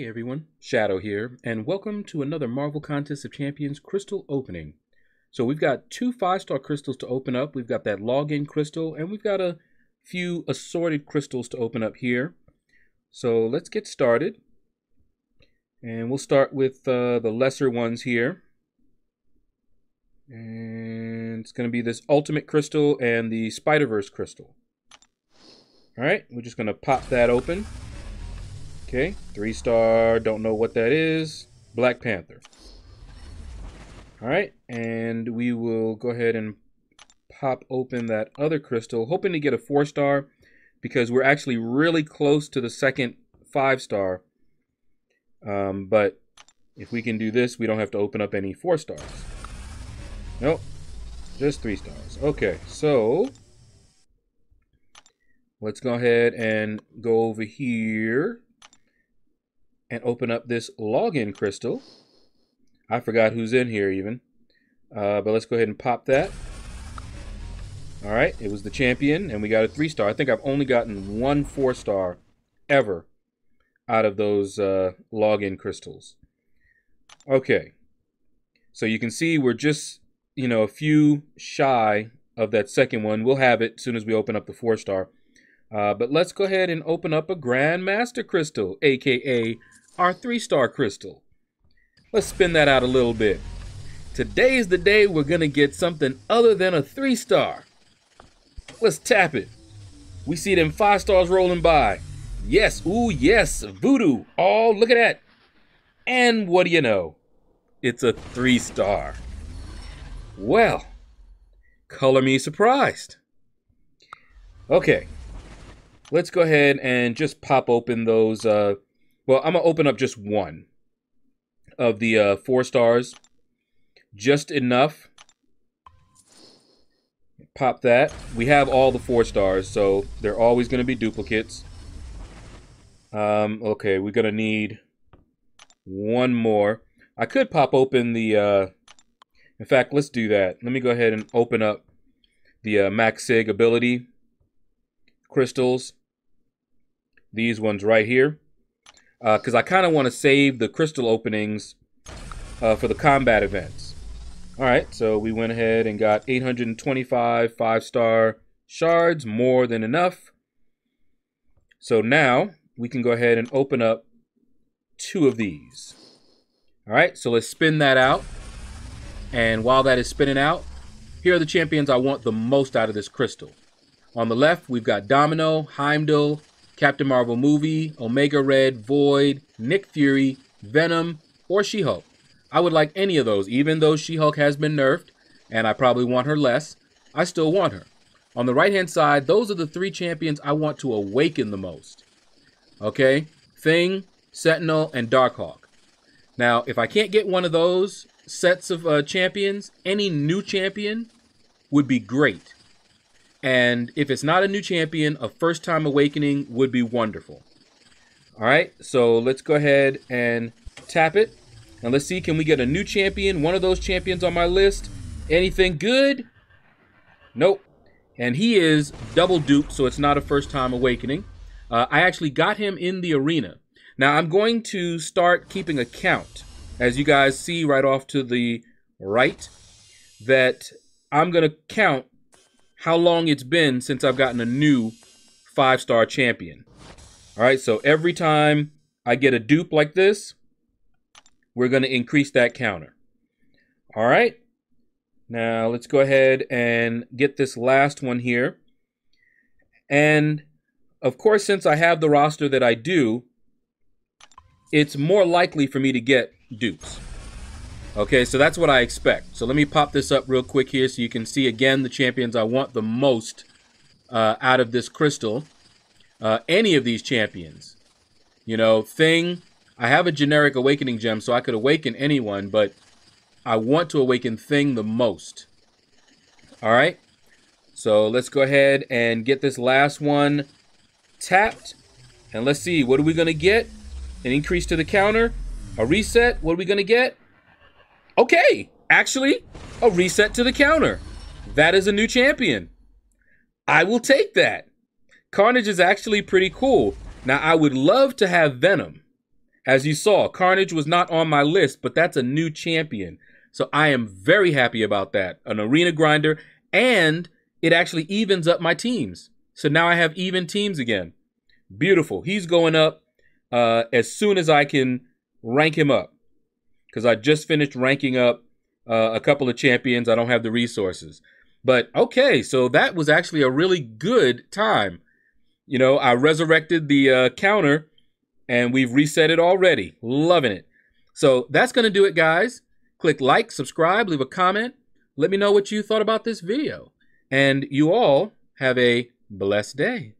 everyone, Shaedow here, and welcome to another Marvel Contest of Champions crystal opening. So we've got two five-star crystals to open up. We've got that login crystal, and we've got a few assorted crystals to open up here. So let's get started. And we'll start with uh, the lesser ones here. And it's going to be this Ultimate Crystal and the Spider-Verse Crystal. All right, we're just going to pop that open. Okay, three star, don't know what that is. Black Panther. All right, and we will go ahead and pop open that other crystal, hoping to get a four star because we're actually really close to the second five star. Um, but if we can do this, we don't have to open up any four stars. Nope, just three stars. Okay, so let's go ahead and go over here and open up this login crystal. I forgot who's in here even. Uh, but let's go ahead and pop that. All right, it was the champion, and we got a three star. I think I've only gotten one four star ever out of those uh, login crystals. Okay, so you can see we're just, you know, a few shy of that second one. We'll have it as soon as we open up the four star. Uh, but let's go ahead and open up a Grandmaster Crystal, aka our three-star crystal. Let's spin that out a little bit. Today is the day we're gonna get something other than a three-star. Let's tap it. We see them five stars rolling by. Yes, ooh, yes, voodoo. Oh, look at that. And what do you know? It's a three star. Well, color me surprised. Okay, let's go ahead and just pop open those uh, well, I'm to open up just one of the uh, four stars. Just enough. Pop that. We have all the four stars, so they're always going to be duplicates. Um, okay, we're going to need one more. I could pop open the... Uh, in fact, let's do that. Let me go ahead and open up the uh, Max Sig ability crystals. These ones right here because uh, I kind of want to save the crystal openings uh, for the combat events. All right, so we went ahead and got 825 five-star shards, more than enough. So now we can go ahead and open up two of these. All right, so let's spin that out. And while that is spinning out, here are the champions I want the most out of this crystal. On the left, we've got Domino, Heimdall, Captain Marvel movie, Omega Red, Void, Nick Fury, Venom, or She Hulk. I would like any of those, even though She Hulk has been nerfed, and I probably want her less. I still want her. On the right hand side, those are the three champions I want to awaken the most. Okay? Thing, Sentinel, and Darkhawk. Now, if I can't get one of those sets of uh, champions, any new champion would be great. And if it's not a new champion, a first time awakening would be wonderful. All right, so let's go ahead and tap it. And let's see, can we get a new champion? One of those champions on my list. Anything good? Nope. And he is double duped, so it's not a first time awakening. Uh, I actually got him in the arena. Now I'm going to start keeping a count. As you guys see right off to the right, that I'm going to count how long it's been since I've gotten a new five star champion. All right, so every time I get a dupe like this, we're going to increase that counter. All right, now let's go ahead and get this last one here. And of course, since I have the roster that I do, it's more likely for me to get dupes. Okay, so that's what I expect. So let me pop this up real quick here so you can see again the champions I want the most uh, out of this crystal. Uh, any of these champions. You know, Thing, I have a generic awakening gem so I could awaken anyone, but I want to awaken Thing the most. All right, so let's go ahead and get this last one tapped. And let's see, what are we going to get? An increase to the counter? A reset? What are we going to get? Okay, actually, a reset to the counter. That is a new champion. I will take that. Carnage is actually pretty cool. Now, I would love to have Venom. As you saw, Carnage was not on my list, but that's a new champion. So I am very happy about that. An arena grinder, and it actually evens up my teams. So now I have even teams again. Beautiful. He's going up uh, as soon as I can rank him up. Because I just finished ranking up uh, a couple of champions. I don't have the resources. But okay, so that was actually a really good time. You know, I resurrected the uh, counter and we've reset it already. Loving it. So that's going to do it, guys. Click like, subscribe, leave a comment. Let me know what you thought about this video. And you all have a blessed day.